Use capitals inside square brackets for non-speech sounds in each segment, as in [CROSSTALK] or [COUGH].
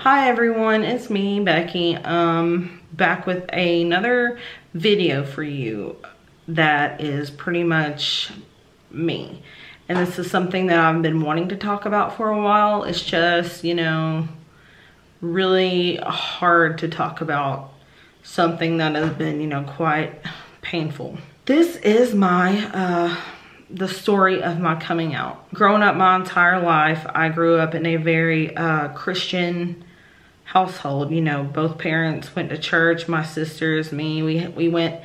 Hi everyone, it's me, Becky, um, back with another video for you that is pretty much me. And this is something that I've been wanting to talk about for a while. It's just, you know, really hard to talk about something that has been, you know, quite painful. This is my, uh, the story of my coming out. Growing up my entire life, I grew up in a very uh, Christian household. You know, both parents went to church, my sisters, me, we, we went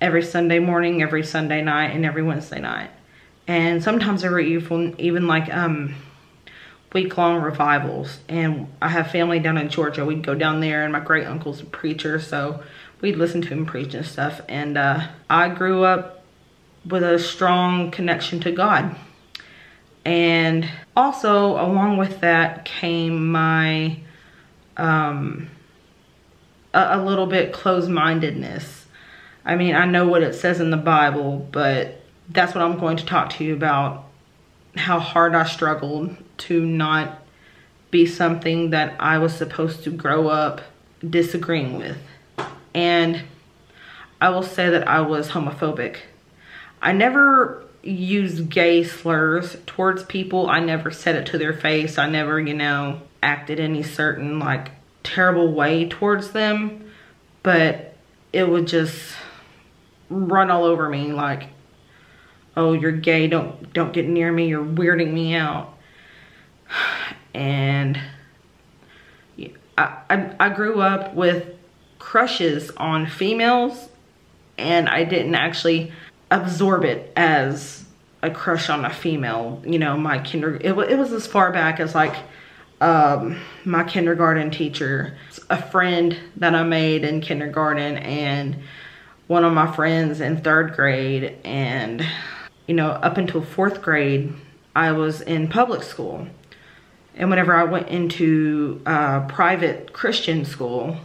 every Sunday morning, every Sunday night, and every Wednesday night. And sometimes there were even, even like um, week-long revivals. And I have family down in Georgia. We'd go down there, and my great-uncle's a preacher, so we'd listen to him preach and stuff. And uh, I grew up with a strong connection to God. And also, along with that came my um, a, a little bit closed-mindedness. I mean, I know what it says in the Bible, but that's what I'm going to talk to you about. How hard I struggled to not be something that I was supposed to grow up disagreeing with. And I will say that I was homophobic. I never used gay slurs towards people. I never said it to their face. I never, you know, acted any certain like terrible way towards them, but it would just run all over me like, oh, you're gay, don't, don't get near me, you're weirding me out. [SIGHS] And I, I, I grew up with crushes on females and I didn't actually absorb it as a crush on a female. You know, my kinder, it, it was as far back as like um, my kindergarten teacher, a friend that I made in kindergarten and one of my friends in third grade. And, you know, up until fourth grade, I was in public school. And whenever I went into uh, private Christian school,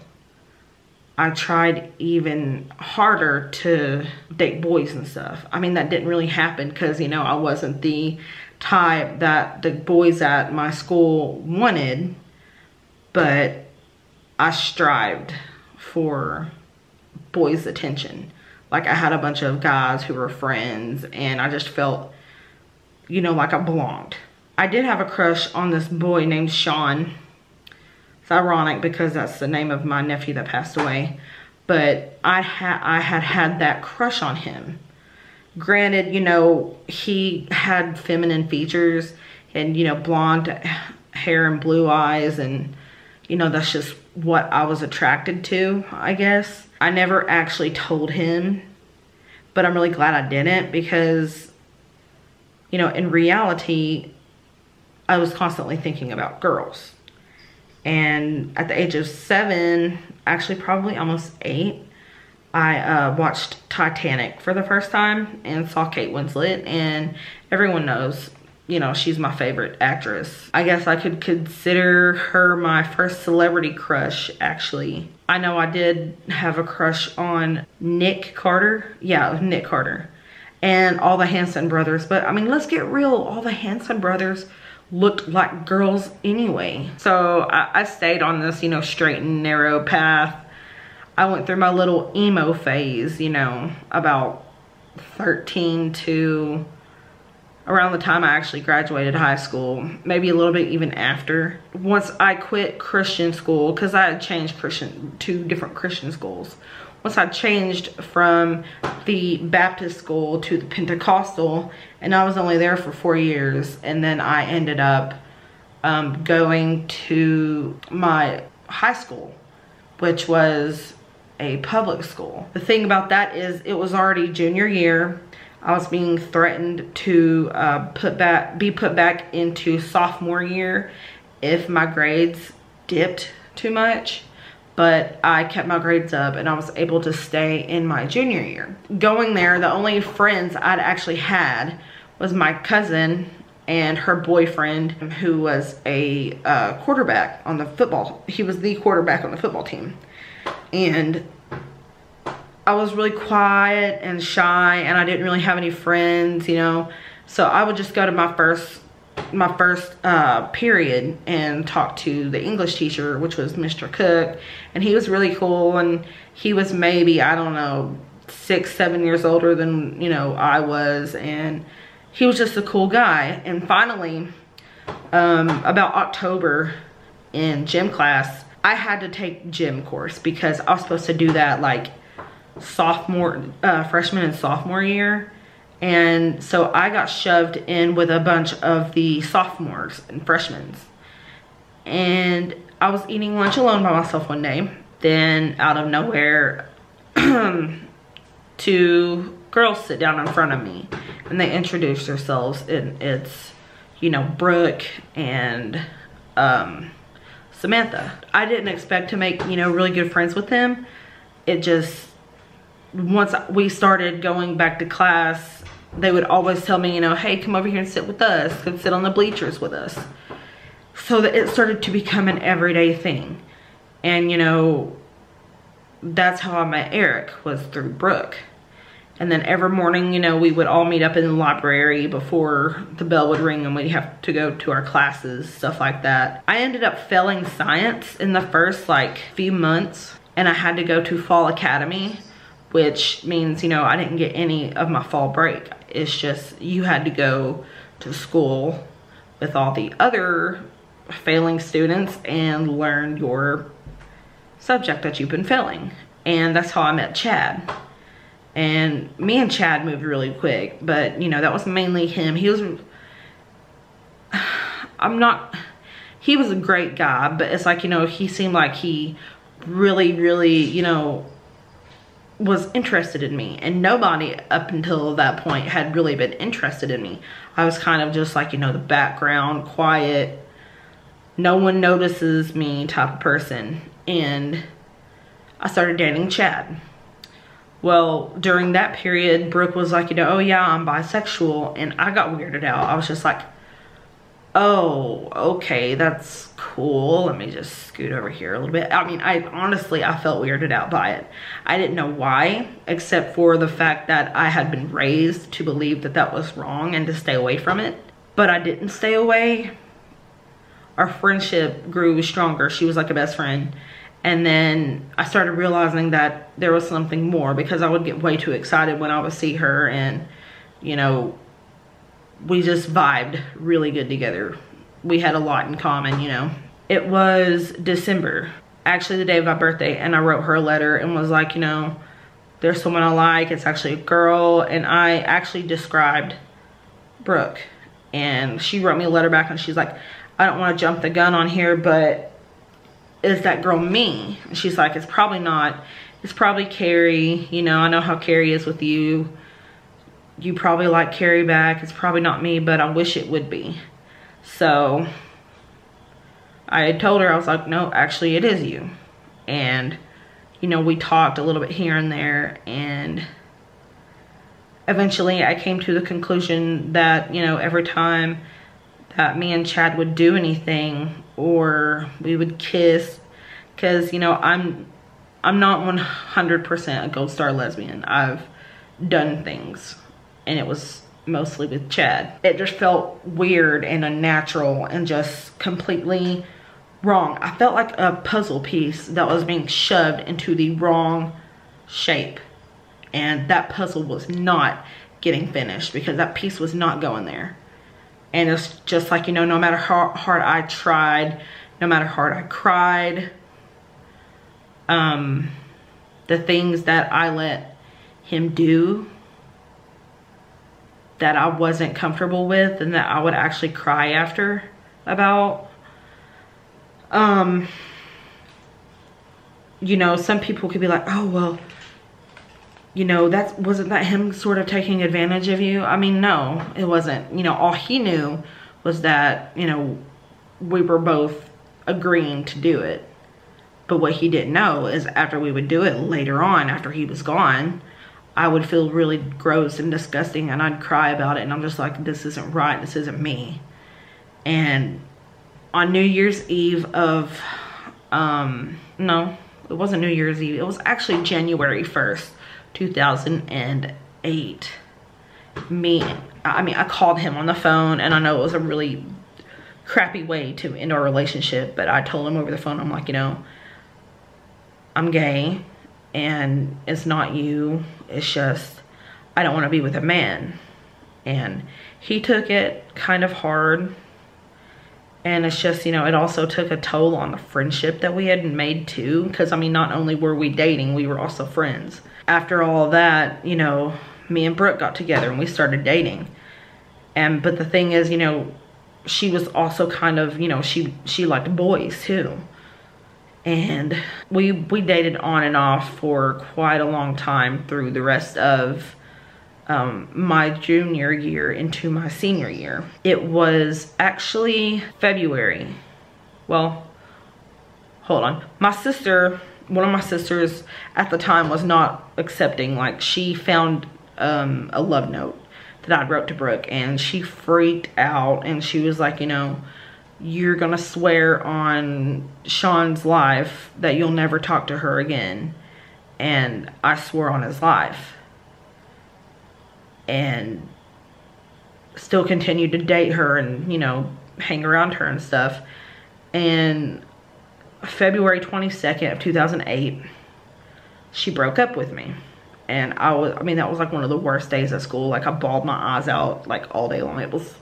I tried even harder to date boys and stuff. I mean, that didn't really happen because, you know, I wasn't the type that the boys at my school wanted, but I strived for boys' attention. Like I had a bunch of guys who were friends and I just felt, you know, like I belonged. I did have a crush on this boy named Sean. It's ironic because that's the name of my nephew that passed away. But I, had I had had that crush on him granted, you know, he had feminine features and, you know, blonde hair and blue eyes and, you know, that's just what I was attracted to, I guess. I never actually told him, but I'm really glad I didn't because, you know, in reality, I was constantly thinking about girls. And at the age of seven, actually probably almost eight, I uh, watched Titanic for the first time and saw Kate Winslet and everyone knows, you know, she's my favorite actress. I guess I could consider her my first celebrity crush actually. I know I did have a crush on Nick Carter. Yeah, Nick Carter. And all the Hanson brothers. But I mean, let's get real. All the Hanson brothers looked like girls anyway. So I, I stayed on this, you know, straight and narrow path I went through my little emo phase, you know, about 13 to around the time I actually graduated high school, maybe a little bit even after. Once I quit Christian school, because I had changed Christian to different Christian schools. Once I changed from the Baptist school to the Pentecostal, and I was only there for four years, and then I ended up um, going to my high school, which was a public school. The thing about that is it was already junior year. I was being threatened to uh, put back, be put back into sophomore year if my grades dipped too much but I kept my grades up and I was able to stay in my junior year. Going there, the only friends I'd actually had was my cousin and her boyfriend who was a uh, quarterback on the football. He was the quarterback on the football team and I was really quiet and shy and I didn't really have any friends, you know. So I would just go to my first my first uh, period and talk to the English teacher, which was Mr. Cook, and he was really cool. And he was maybe I don't know six, seven years older than you know I was, and he was just a cool guy. And finally, um, about October in gym class, I had to take gym course because I was supposed to do that like sophomore, uh, freshman and sophomore year. And so I got shoved in with a bunch of the sophomores and freshmen. And I was eating lunch alone by myself one day. Then out of nowhere, [CLEARS THROAT] two girls sit down in front of me and they introduce themselves and it's, you know, Brooke and um, Samantha. I didn't expect to make, you know, really good friends with them. It just, once we started going back to class, they would always tell me, you know, hey, come over here and sit with us. Come sit on the bleachers with us. So that it started to become an everyday thing. And, you know, that's how I met Eric was through Brooke. And then every morning, you know, we would all meet up in the library before the bell would ring and we'd have to go to our classes, stuff like that. I ended up failing science in the first like few months and I had to go to fall academy, which means, you know, I didn't get any of my fall break. It's just you had to go to school with all the other failing students and learn your subject that you've been failing. And that's how I met Chad and me and Chad moved really quick but you know that was mainly him. He was [SIGHS] I'm not he was a great guy but it's like you know he seemed like he really really you know was interested in me. And nobody up until that point had really been interested in me. I was kind of just like you know the background quiet no one notices me type of person. And I started dating Chad well, during that period, Brooke was like, you know, oh yeah, I'm bisexual. And I got weirded out. I was just like, oh, okay, that's cool. Let me just scoot over here a little bit. I mean, I honestly, I felt weirded out by it. I didn't know why, except for the fact that I had been raised to believe that that was wrong and to stay away from it. But I didn't stay away. Our friendship grew stronger. She was like a best friend and then I started realizing that there was something more because I would get way too excited when I would see her and, you know, we just vibed really good together. We had a lot in common, you know. It was December, actually the day of my birthday, and I wrote her a letter and was like, you know, there's someone I like, it's actually a girl, and I actually described Brooke. And she wrote me a letter back and she's like, I don't want to jump the gun on here, but is that girl me? And she's like, it's probably not. It's probably Carrie. You know, I know how Carrie is with you. You probably like Carrie back. It's probably not me, but I wish it would be. So I had told her, I was like, no, actually it is you. And, you know, we talked a little bit here and there and eventually I came to the conclusion that, you know, every time that me and Chad would do anything or we would kiss because you know I'm I'm not 100% a gold star lesbian. I've done things and it was mostly with Chad. It just felt weird and unnatural and just completely wrong. I felt like a puzzle piece that was being shoved into the wrong shape and that puzzle was not getting finished because that piece was not going there and it's just like, you know, no matter how hard I tried, no matter how hard I cried, um, the things that I let him do that I wasn't comfortable with and that I would actually cry after about. Um, you know, some people could be like, oh, well, you know, that wasn't that him sort of taking advantage of you? I mean, no, it wasn't. You know, all he knew was that, you know, we were both agreeing to do it. But what he didn't know is after we would do it later on, after he was gone, I would feel really gross and disgusting and I'd cry about it. And I'm just like, this isn't right. This isn't me. And on New Year's Eve of, um, no, it wasn't New Year's Eve. It was actually January 1st 2008 me, I mean, I called him on the phone and I know it was a really crappy way to end our relationship, but I told him over the phone, I'm like, you know, I'm gay and it's not you. It's just, I don't want to be with a man. And he took it kind of hard. And it's just, you know, it also took a toll on the friendship that we had made too. Because, I mean, not only were we dating, we were also friends. After all that, you know, me and Brooke got together and we started dating. And, but the thing is, you know, she was also kind of, you know, she, she liked boys too. And we, we dated on and off for quite a long time through the rest of um, my junior year into my senior year. It was actually February. Well, hold on. My sister, one of my sisters at the time was not accepting. Like she found um, a love note that I wrote to Brooke and she freaked out and she was like, you know, you're gonna swear on Sean's life that you'll never talk to her again. And I swore on his life and still continued to date her and, you know, hang around her and stuff. And February 22nd of 2008, she broke up with me. And I was, I mean, that was like one of the worst days at school. Like I bawled my eyes out like all day long. It was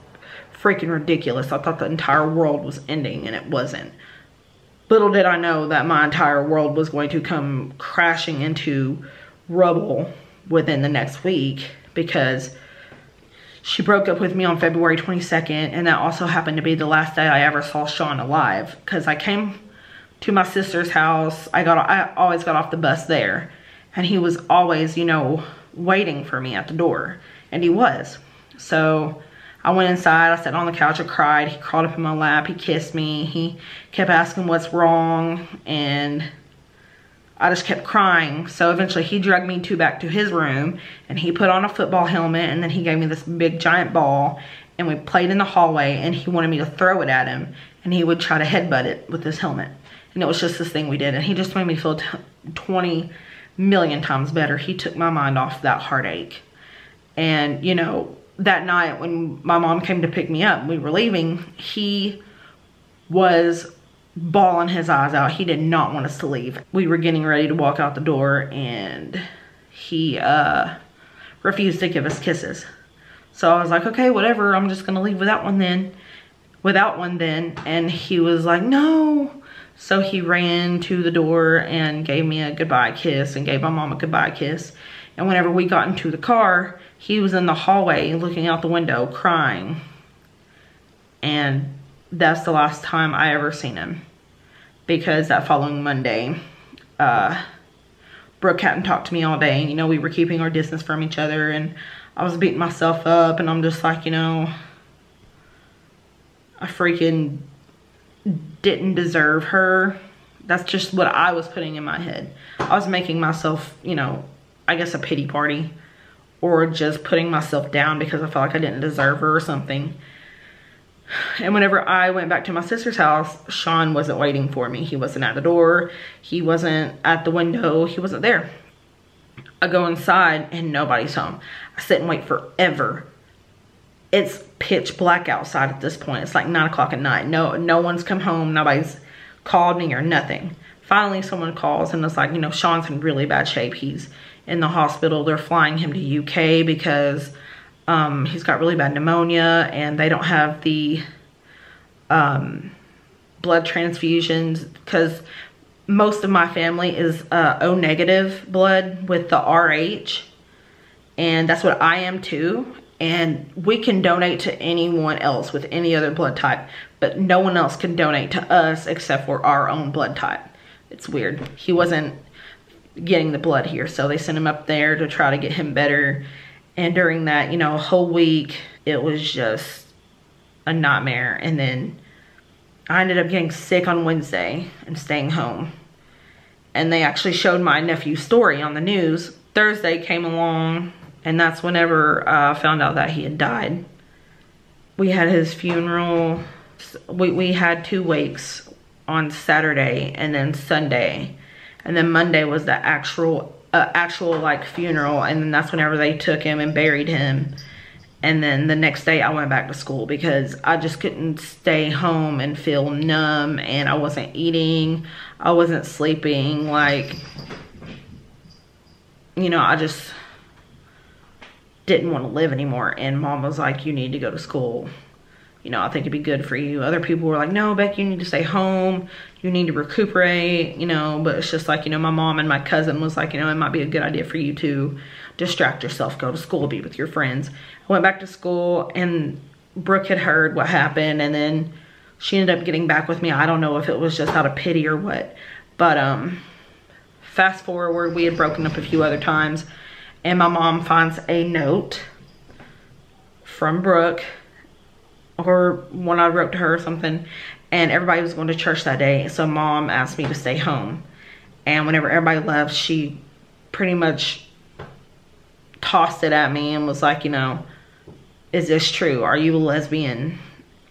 freaking ridiculous. I thought the entire world was ending and it wasn't. Little did I know that my entire world was going to come crashing into rubble within the next week because she broke up with me on February 22nd and that also happened to be the last day I ever saw Sean alive because I came to my sister's house. I got I always got off the bus there and he was always, you know, waiting for me at the door and he was. So I went inside, I sat on the couch, I cried. He crawled up in my lap, he kissed me. He kept asking what's wrong and I just kept crying. So eventually he dragged me to back to his room and he put on a football helmet and then he gave me this big giant ball and we played in the hallway and he wanted me to throw it at him and he would try to headbutt it with his helmet. And it was just this thing we did and he just made me feel 20 million times better. He took my mind off that heartache. And you know, that night when my mom came to pick me up, we were leaving, he was bawling his eyes out. He did not want us to leave. We were getting ready to walk out the door and he uh, refused to give us kisses. So I was like, okay, whatever. I'm just going to leave without one then. Without one then. And he was like, no. So he ran to the door and gave me a goodbye kiss and gave my mom a goodbye kiss. And whenever we got into the car, he was in the hallway looking out the window crying. And that's the last time I ever seen him. Because that following Monday, uh, Brooke hadn't talked to me all day. And, you know, we were keeping our distance from each other and I was beating myself up and I'm just like, you know, I freaking didn't deserve her. That's just what I was putting in my head. I was making myself, you know, I guess a pity party or just putting myself down because I felt like I didn't deserve her or something. And whenever I went back to my sister's house, Sean wasn't waiting for me. He wasn't at the door. He wasn't at the window. He wasn't there. I go inside and nobody's home. I sit and wait forever. It's pitch black outside at this point. It's like nine o'clock at night. No, no one's come home. Nobody's called me or nothing. Finally, someone calls and it's like, you know, Sean's in really bad shape. He's in the hospital. They're flying him to UK because um, he's got really bad pneumonia and they don't have the um, blood transfusions because most of my family is uh, O negative blood with the RH and that's what I am too. And we can donate to anyone else with any other blood type but no one else can donate to us except for our own blood type. It's weird. He wasn't getting the blood here so they sent him up there to try to get him better and during that, you know, whole week, it was just a nightmare. And then I ended up getting sick on Wednesday and staying home. And they actually showed my nephew's story on the news. Thursday came along, and that's whenever I uh, found out that he had died. We had his funeral. We, we had two wakes on Saturday and then Sunday. And then Monday was the actual uh, actual like funeral and then that's whenever they took him and buried him And then the next day I went back to school because I just couldn't stay home and feel numb and I wasn't eating. I wasn't sleeping. Like, you know, I just didn't want to live anymore. And mom was like, you need to go to school. You know, I think it'd be good for you. Other people were like, no, Beck, you need to stay home. You need to recuperate, you know. But it's just like, you know, my mom and my cousin was like, you know, it might be a good idea for you to distract yourself, go to school, be with your friends. I went back to school and Brooke had heard what happened and then she ended up getting back with me. I don't know if it was just out of pity or what. But um, fast forward, we had broken up a few other times and my mom finds a note from Brooke or when I wrote to her or something and everybody was going to church that day. So mom asked me to stay home. And whenever everybody left, she pretty much tossed it at me and was like, you know, is this true? Are you a lesbian?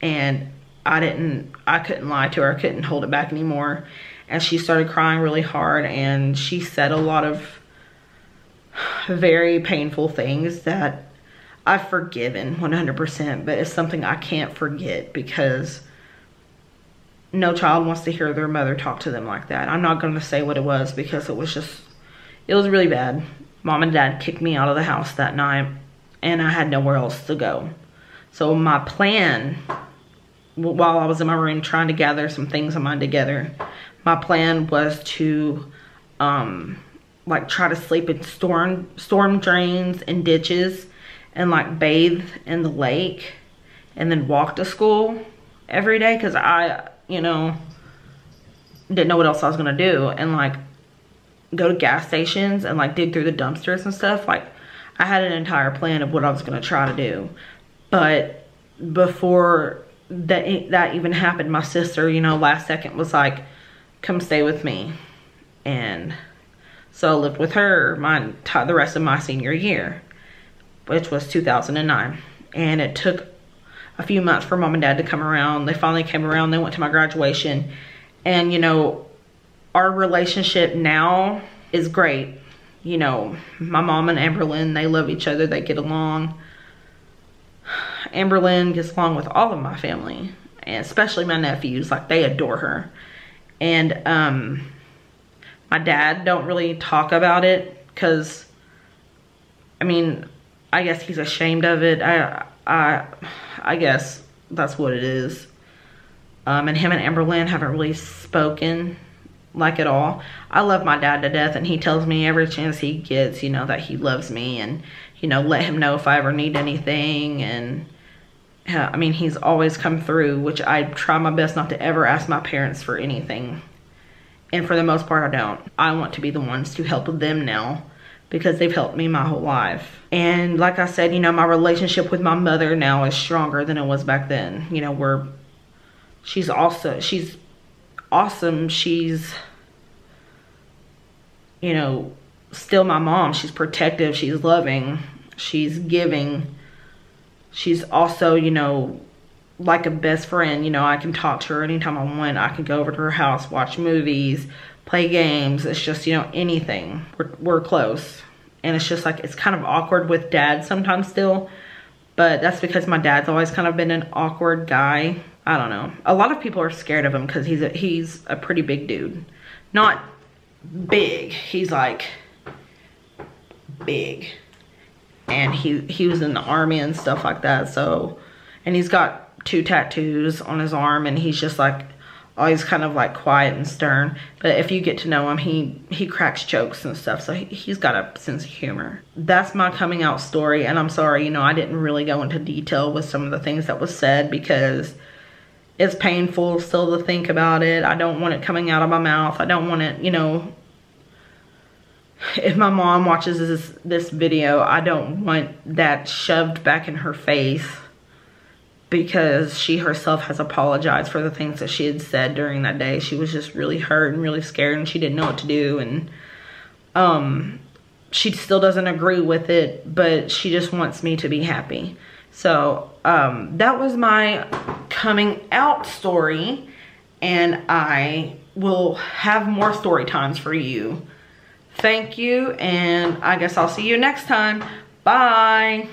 And I didn't, I couldn't lie to her. I couldn't hold it back anymore. And she started crying really hard and she said a lot of very painful things that I've forgiven 100%, but it's something I can't forget because no child wants to hear their mother talk to them like that. I'm not going to say what it was because it was just, it was really bad mom and dad kicked me out of the house that night and I had nowhere else to go. So my plan, while I was in my room trying to gather some things of mine together, my plan was to um, like try to sleep in storm, storm drains and ditches and like bathe in the lake and then walk to school every day because I, you know, didn't know what else I was to do. And like go to gas stations and like dig through the dumpsters and stuff. Like I had an entire plan of what I was gonna try to do. But before that that even happened, my sister, you know, last second was like, come stay with me. And so I lived with her my the rest of my senior year, which was 2009. And it took a few months for mom and dad to come around. They finally came around. They went to my graduation. And, you know, our relationship now is great. You know, my mom and Amberlynn, they love each other. They get along. Amberlynn gets along with all of my family, and especially my nephews. Like, they adore her. And um, my dad don't really talk about it because, I mean, I guess he's ashamed of it. I, I, I guess that's what it is. Um, and him and Amberlynn haven't really spoken like at all. I love my dad to death and he tells me every chance he gets, you know, that he loves me and, you know, let him know if I ever need anything and I mean, he's always come through, which I try my best not to ever ask my parents for anything. And for the most part, I don't. I want to be the ones to help them now because they've helped me my whole life. And like I said, you know, my relationship with my mother now is stronger than it was back then. You know, we're, she's also, she's awesome. She's, you know, still my mom. She's protective. She's loving. She's giving. She's also, you know, like a best friend. You know, I can talk to her anytime I want. I can go over to her house, watch movies, play games. It's just, you know, anything. We're, we're close. And it's just like, it's kind of awkward with dad sometimes still. But that's because my dad's always kind of been an awkward guy. I don't know. A lot of people are scared of him because he's a, he's a pretty big dude. Not big. He's like big. And he, he was in the army and stuff like that. So, and he's got two tattoos on his arm and he's just like always kind of like quiet and stern. But if you get to know him, he, he cracks jokes and stuff. So he, he's got a sense of humor. That's my coming out story. And I'm sorry, you know, I didn't really go into detail with some of the things that was said because it's painful still to think about it. I don't want it coming out of my mouth. I don't want it, you know, if my mom watches this, this video, I don't want that shoved back in her face because she herself has apologized for the things that she had said during that day. She was just really hurt and really scared and she didn't know what to do. And um, she still doesn't agree with it, but she just wants me to be happy. So um, that was my coming out story and I will have more story times for you. Thank you and I guess I'll see you next time. Bye.